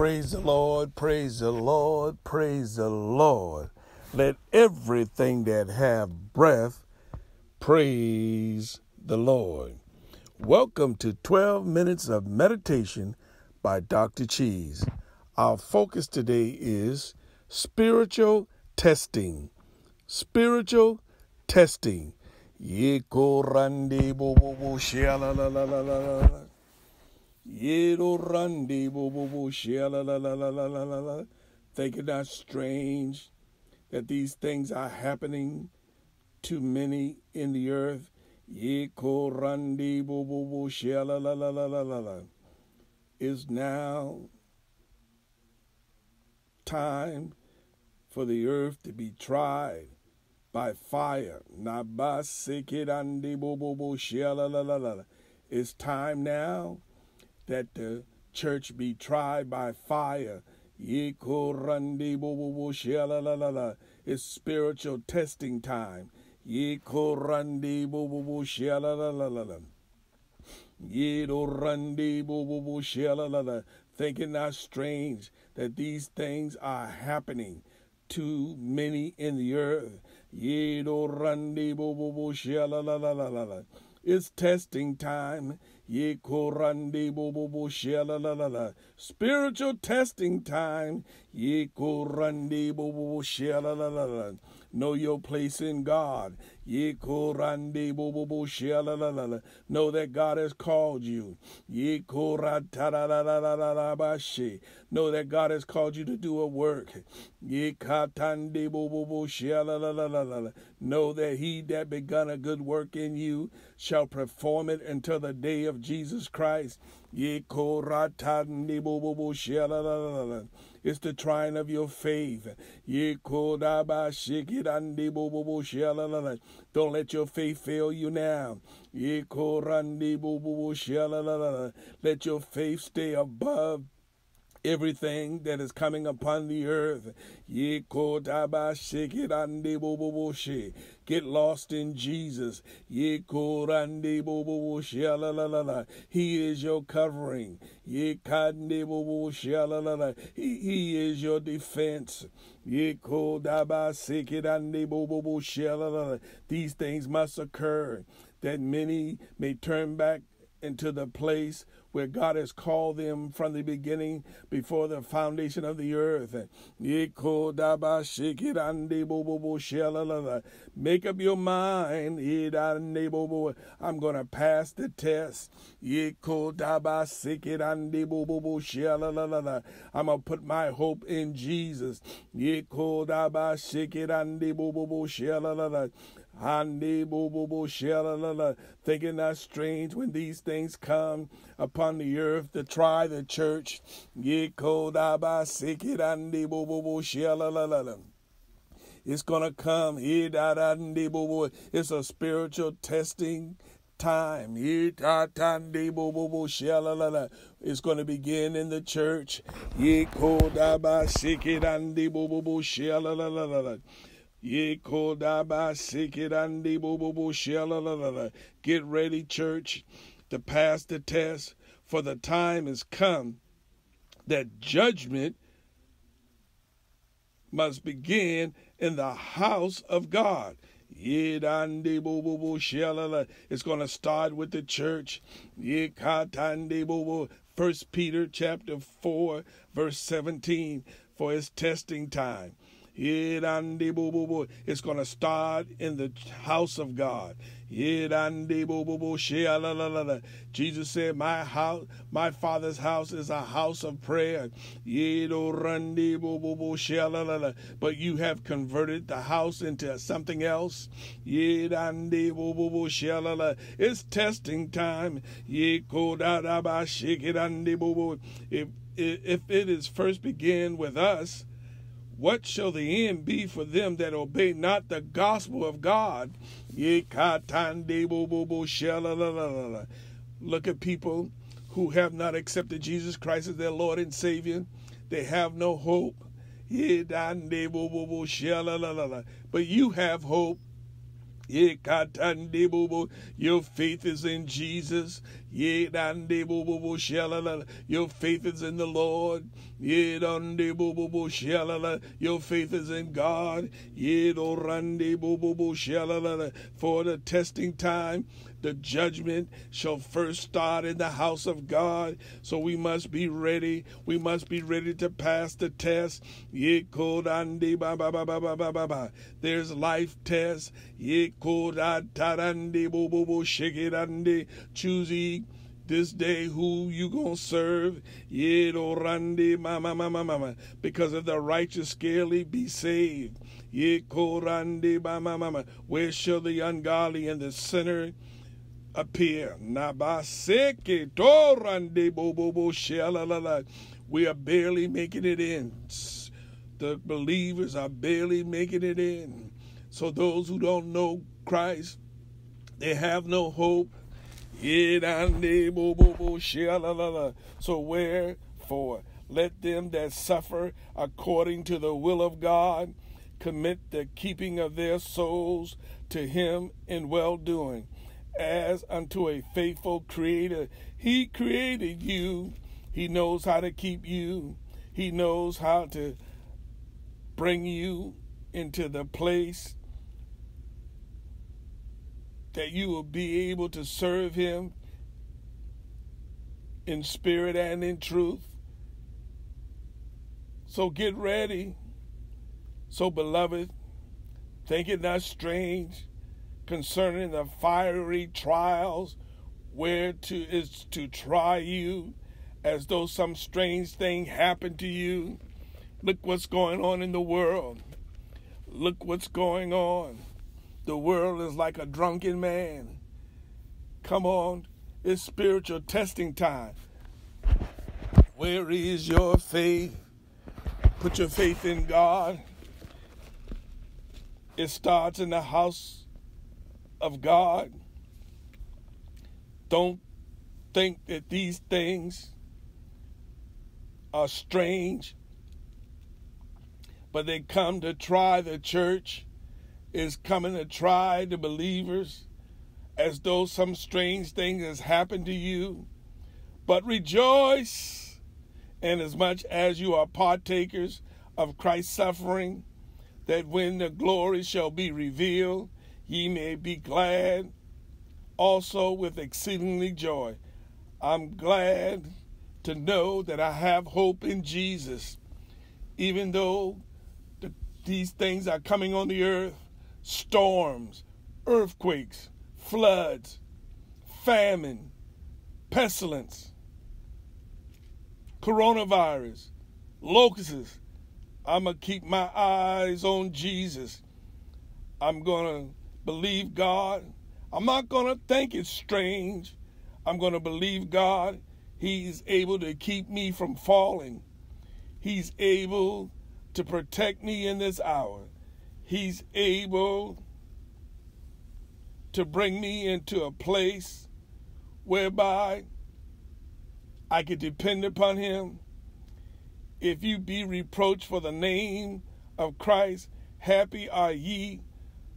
Praise the Lord, praise the Lord, praise the Lord. Let everything that have breath praise the Lord. Welcome to 12 minutes of meditation by Dr. Cheese. Our focus today is spiritual testing. Spiritual testing. Randi bo bo bo la la la la la la. Yero rande bo bo bo la la. Think it not strange that these things are happening to many in the earth. Yeko rande bo bo bo la la la. Is now time for the earth to be tried by fire. Nabasikirande bo bo bo la la la la. It's time now that the church be tried by fire. It's spiritual testing time. Thinking not strange that these things are happening to many in the earth. It's testing time. Yekorande bo bo la la la. Spiritual testing time. Yekorande bo bo la la la. Know your place in God. Yekorande bo bo la la la. Know that God has called you. Yekorata la la la la la la. Know that God has called you to do a work. Yekatande bobo bo la la la la la. Know that He that begun a good work in you shall perform it until the day of Jesus Christ. It's the trying of your faith. Don't let your faith fail you now. Let your faith stay above everything that is coming upon the earth. Get lost in Jesus. He is your covering. He, he is your defense. These things must occur that many may turn back into the place where God has called them from the beginning before the foundation of the earth. Make up your mind. I'm going to pass the test. I'm going to put my hope in Jesus. Thinking that strange when these things come upon the earth to try the church. It's gonna come. It's a spiritual testing time. It's going to begin in the church. Get ready, church, to pass the test, for the time has come that judgment must begin in the house of God. It's going to start with the church. First Peter chapter 4 verse 17 for its testing time. It's going to start in the house of God. Jesus said, My house, my father's house is a house of prayer. But you have converted the house into something else. It's testing time. If, if it is first begin with us, what shall the end be for them that obey not the gospel of God? Look at people who have not accepted Jesus Christ as their Lord and Savior. They have no hope. But you have hope. Your faith is in Jesus. Your faith is in the Lord. Your faith is in God. For the testing time, the judgment shall first start in the house of God. So we must be ready. We must be ready to pass the test. There's life tests. Choose ye this day who you gonna serve. Ye lord and mama mama mama because of the righteous scarcely be saved. Where shall the ungodly and the sinner appear. We are barely making it in. The believers are barely making it in. So those who don't know Christ, they have no hope. So wherefore, let them that suffer according to the will of God commit the keeping of their souls to Him in well doing as unto a faithful creator. He created you. He knows how to keep you. He knows how to bring you into the place that you will be able to serve him in spirit and in truth. So get ready. So, beloved, think it not strange concerning the fiery trials where to is to try you as though some strange thing happened to you. Look what's going on in the world. Look what's going on. The world is like a drunken man. Come on, it's spiritual testing time. Where is your faith? Put your faith in God. It starts in the house of God. Don't think that these things are strange, but they come to try the church, is coming to try the believers as though some strange thing has happened to you. But rejoice, inasmuch as much as you are partakers of Christ's suffering, that when the glory shall be revealed, ye may be glad also with exceedingly joy. I'm glad to know that I have hope in Jesus, even though the, these things are coming on the earth storms, earthquakes, floods, famine, pestilence, coronavirus, locusts. I'm going to keep my eyes on Jesus. I'm going to believe God. I'm not going to think it's strange. I'm going to believe God. He's able to keep me from falling. He's able to protect me in this hour. He's able to bring me into a place whereby I can depend upon Him. If you be reproached for the name of Christ, happy are ye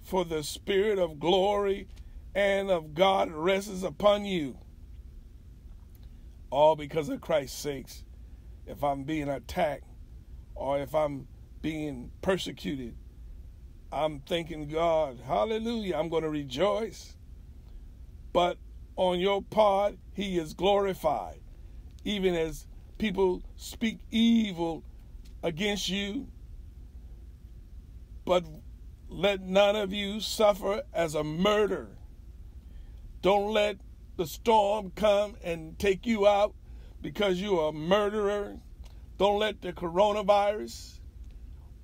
for the Spirit of glory and of God rests upon you. All because of Christ's sakes. If I'm being attacked or if I'm being persecuted, I'm thanking God, hallelujah, I'm going to rejoice. But on your part, He is glorified. Even as people speak evil against you, but let none of you suffer as a murderer. Don't let the storm come and take you out because you're a murderer. Don't let the coronavirus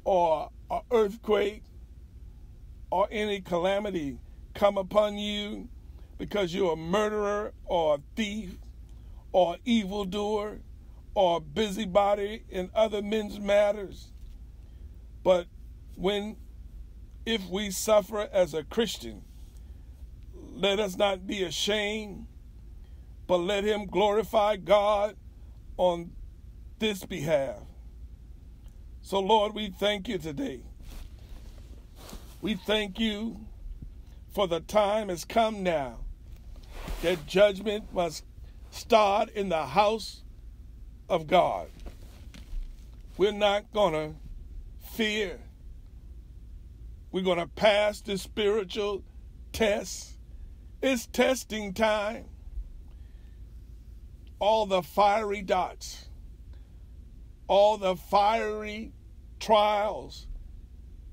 or an earthquake or any calamity come upon you because you're a murderer or a thief or evildoer or busybody in other men's matters. But when if we suffer as a Christian, let us not be ashamed, but let him glorify God on this behalf. So, Lord, we thank you today. We thank you for the time has come now that judgment must start in the house of God. We're not going to fear. We're going to pass the spiritual test. It's testing time. All the fiery dots, all the fiery trials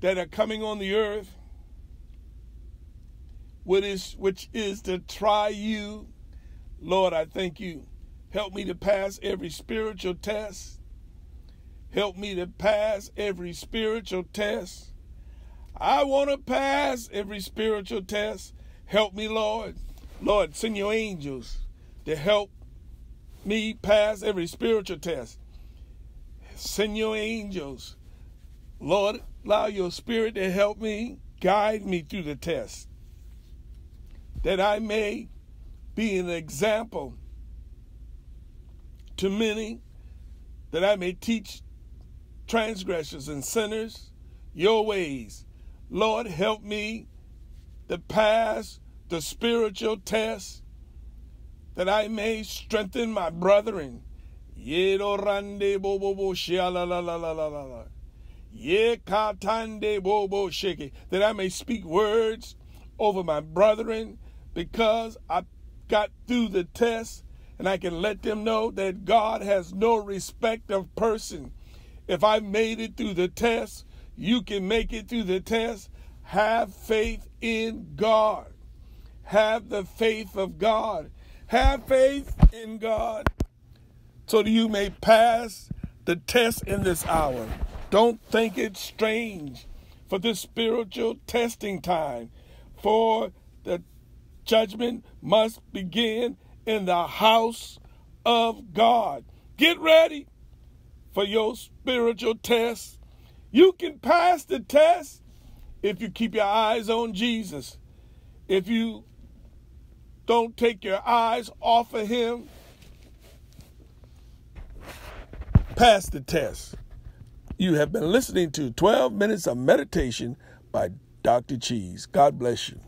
that are coming on the earth, which is, which is to try you. Lord, I thank you. Help me to pass every spiritual test. Help me to pass every spiritual test. I want to pass every spiritual test. Help me, Lord. Lord, send your angels to help me pass every spiritual test. Send your angels. Lord, allow your spirit to help me, guide me through the test, that I may be an example to many, that I may teach transgressors and sinners your ways. Lord, help me to pass the spiritual test that I may strengthen my brethren. That I may speak words over my brethren because I got through the test and I can let them know that God has no respect of person. If I made it through the test, you can make it through the test. Have faith in God. Have the faith of God. Have faith in God so that you may pass the test in this hour. Don't think it strange for this spiritual testing time, for the judgment must begin in the house of God. Get ready for your spiritual test. You can pass the test if you keep your eyes on Jesus. If you don't take your eyes off of Him, pass the test. You have been listening to 12 Minutes of Meditation by Dr. Cheese. God bless you.